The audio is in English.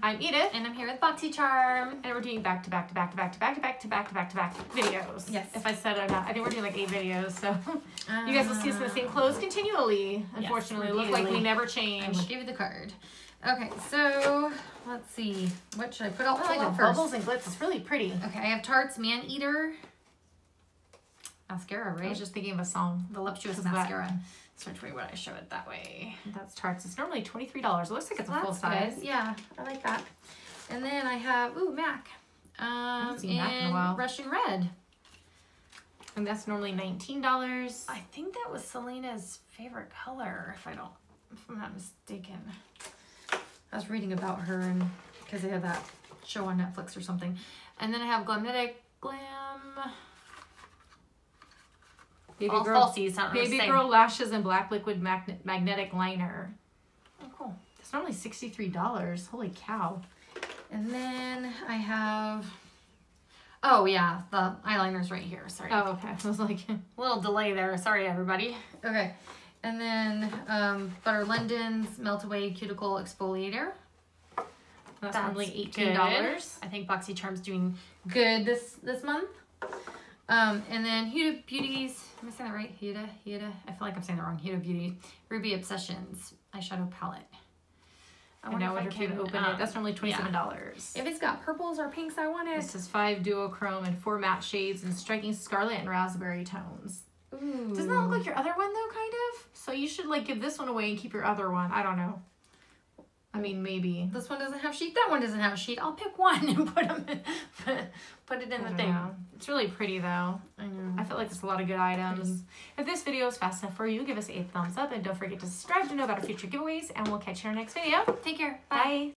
I'm Edith, and I'm here with BoxyCharm, and we're doing back to back to back to back to back to back to back to back to back videos. Yes. If I said it or not, I think we're doing like eight videos, so uh, you guys will see us in the same ah. clothes continually. Unfortunately, yes, look like we never change. I will give you the card. Okay, so let's see. What should I put? I'll oh, like first. Bubbles and glitz. It's really pretty. Okay, I have Tarte's Man Eater mascara, right? I was just thinking of a song. Voluptuous that- mascara. So which way would I show it that way? That's Tarte's. It's normally twenty three dollars. It looks like it's a full size. good. Yeah, I like that. And then I have ooh Mac. Um, haven't seen Mac in a in while. Russian Red. And that's normally nineteen dollars. I think that was Selena's favorite color, if I don't, if I'm not mistaken. I was reading about her and because they had that show on Netflix or something. And then I have Glamnetic Glam. Baby all girl, falsies. Baby what girl lashes and black liquid magne- magnetic liner. Oh, cool. It's normally sixty three dollars. Holy cow! And then I have. Oh yeah, the eyeliner's right here. Sorry. Oh, okay. I was like, A little delay there. Sorry, everybody. Okay. And then um, Butter London's Melt Away Cuticle Exfoliator. that's, That's normally eighteen dollars. I think BoxyCharm's doing good this this month. Um, and then Huda Beauty's, am I saying that right? Huda, Huda. I feel like I'm saying that wrong. Huda Beauty Ruby Obsessions eyeshadow palette. I wonder know if you can open um, it. That's normally twenty seven dollars. If it's got purples or pinks, I want it. This is five duochrome and four matte shades and striking scarlet and raspberry tones. Ooh. Doesn't that look like your other one though, kind of? So you should like give this one away and keep your other one. I don't know. I mean, maybe. This one doesn't have sheet. That one doesn't have a sheet. I'll pick one and put them in, put it in I the thing. know. It's really pretty though. I know. I feel like it's a lot of good items. If this video is fast enough for you, give us a thumbs up and don't forget to subscribe to know about our future giveaways. And we'll catch you in our next video. Take care. Bye.